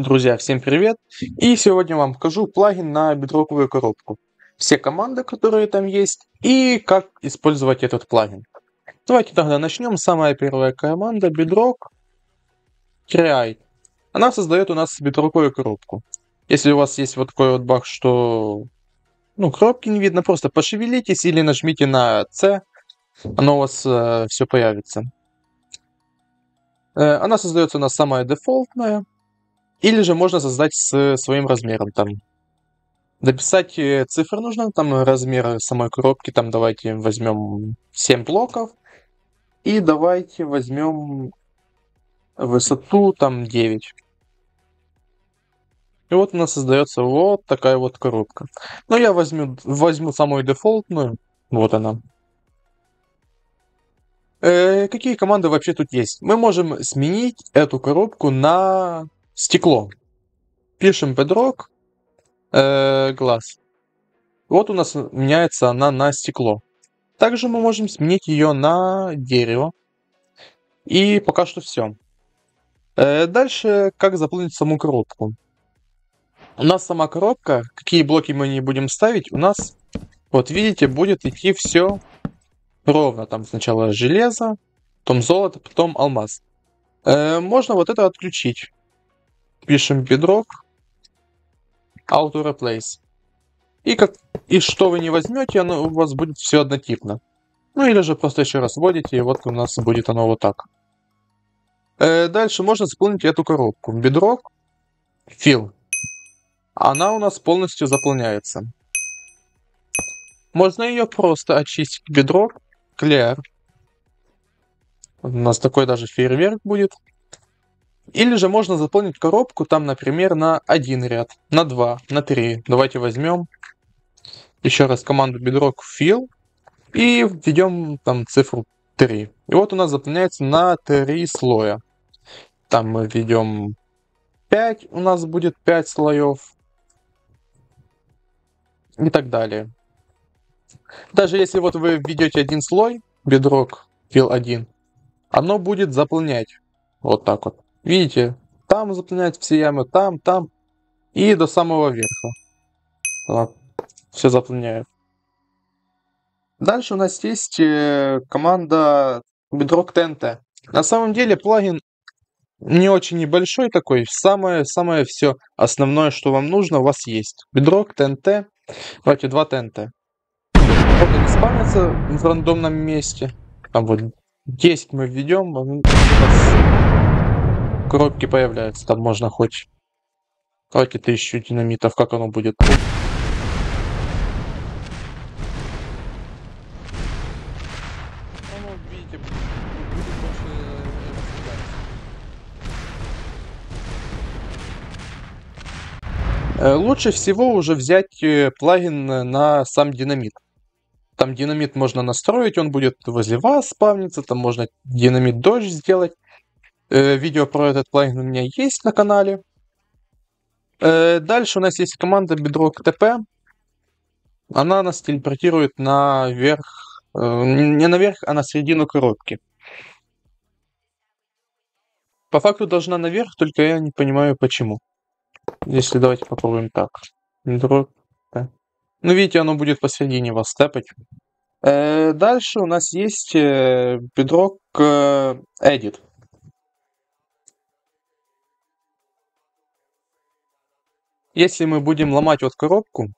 Друзья, всем привет! И сегодня вам покажу плагин на бедроковую коробку. Все команды, которые там есть, и как использовать этот плагин. Давайте тогда начнем. Самая первая команда bedrock create. Она создает у нас бедроковую коробку. Если у вас есть вот такой вот баг, что ну, коробки не видно, просто пошевелитесь или нажмите на C, оно у вас э, все появится. Э, она создается у нас самая дефолтная. Или же можно создать с своим размером там. Дописать э, цифры нужно, там размер самой коробки, там давайте возьмем 7 блоков. И давайте возьмем высоту там 9. И вот у нас создается вот такая вот коробка. Но я возьму, возьму самую дефолтную. Вот она. Э, какие команды вообще тут есть? Мы можем сменить эту коробку на стекло. Пишем bedrock э, глаз. Вот у нас меняется она на стекло. Также мы можем сменить ее на дерево. И пока что все. Э, дальше, как заполнить саму коробку. У нас сама коробка, какие блоки мы не будем ставить, у нас, вот видите, будет идти все ровно. Там сначала железо, потом золото, потом алмаз. Э, можно вот это отключить пишем bedrock auto replace. И, как, и что вы не возьмете, оно у вас будет все однотипно. Ну или же просто еще раз вводите, и вот у нас будет оно вот так. Э, дальше можно заполнить эту коробку. Bedrock fill. Она у нас полностью заполняется. Можно ее просто очистить. Bedrock clear. У нас такой даже фейерверк будет. Или же можно заполнить коробку там, например, на один ряд, на два, на три. Давайте возьмем еще раз команду bedrock fill и введем там цифру 3. И вот у нас заполняется на 3 слоя. Там мы введем 5, у нас будет 5 слоев. И так далее. Даже если вот вы введете один слой, bedrock fill 1, оно будет заполнять вот так вот. Видите, там заполняет все ямы, там, там и до самого верха. Вот. Все заполняет. Дальше у нас есть э, команда Bedrock TNT. На самом деле плагин не очень небольшой такой. Самое, самое все основное, что вам нужно, у вас есть. Bedrock TNT. Давайте два TNT. Вот они спавнятся в рандомном месте. Там вот 10 мы введем коробке появляется. Там можно хоть... Давайте тысячу динамитов, как оно будет. Э, лучше всего уже взять э, плагин на сам динамит. Там динамит можно настроить, он будет возле вас спавниться, там можно динамит дождь сделать. Э, видео про этот плагин у меня есть на канале. Э, дальше у нас есть команда Bedrock TP. Она нас телепортирует наверх, э, не наверх, а на середину коробки. По факту должна наверх, только я не понимаю почему. Если давайте попробуем так. Bedrock Ну, видите, оно будет посередине вас степать. Дальше у нас есть Bedrock Edit. Если мы будем ломать вот коробку,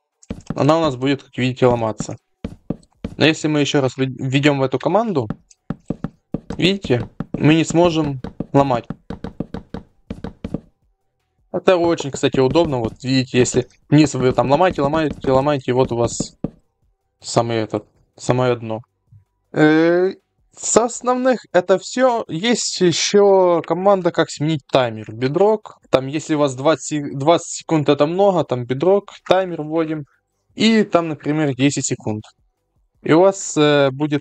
она у нас будет, как видите, ломаться. Но если мы еще раз введем в эту команду, видите, мы не сможем ломать. Это очень, кстати, удобно. Вот видите, если вниз вы там ломаете, ломаете, ломаете, вот у вас самое это, самое дно. С основных это все. Есть еще команда, как сменить таймер. Бедрок. Там, если у вас 20, 20 секунд это много, там бедрок, таймер вводим. И там, например, 10 секунд. И у вас э, будет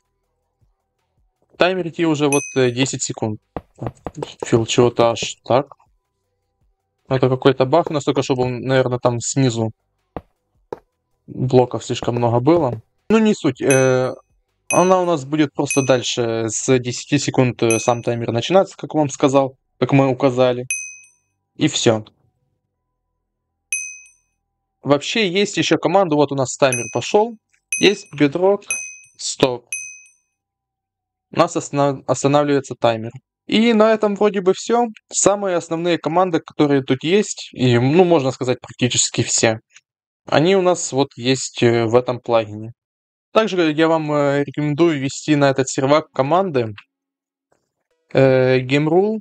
таймер идти уже вот 10 э, секунд. Фил чего-то аж так. Это какой-то баг, настолько, чтобы, наверное, там снизу блоков слишком много было. Ну, не суть. Э, она у нас будет просто дальше с 10 секунд э, сам таймер начинаться, как вам сказал, как мы указали. И все. вообще есть еще команда, вот у нас таймер пошел. Есть bedrock stop. У нас останавливается таймер. И на этом вроде бы все. Самые основные команды, которые тут есть, и, ну, можно сказать, практически все, они у нас вот есть э, в этом плагине. Также я вам э, рекомендую ввести на этот сервак команды э, GameRule,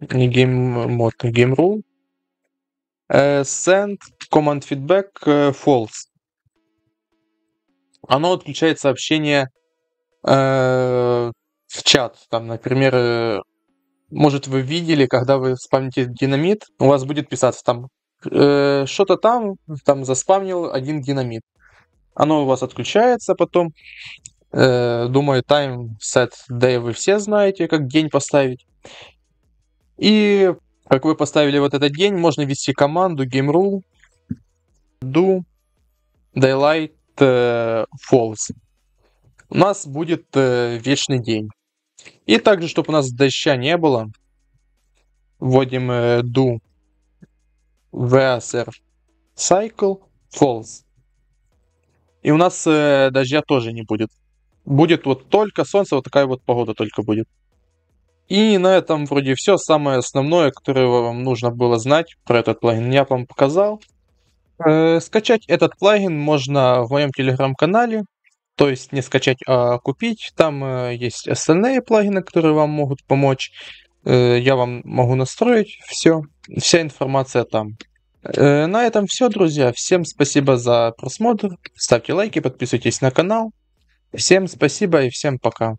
не GameMod, GameRule, э, send command feedback false. Оно отключает сообщение в чат. Там, например, может вы видели, когда вы спамните динамит, у вас будет писаться там э, что-то там, там заспамнил один динамит. Оно у вас отключается потом. Э, думаю, time set day вы все знаете, как день поставить. И как вы поставили вот этот день, можно ввести команду game do daylight э, false. У нас будет э, вечный день. И также, чтобы у нас дождя не было, вводим э, do VSR cycle false. И у нас э, дождя тоже не будет. Будет вот только солнце, вот такая вот погода только будет. И на этом вроде все. Самое основное, которое вам нужно было знать про этот плагин, я вам показал. Э, скачать этот плагин можно в моем телеграм-канале. То есть не скачать, а купить. Там э, есть остальные плагины, которые вам могут помочь. Э, я вам могу настроить все. Вся информация там. Э, на этом все, друзья. Всем спасибо за просмотр. Ставьте лайки, подписывайтесь на канал. Всем спасибо и всем пока.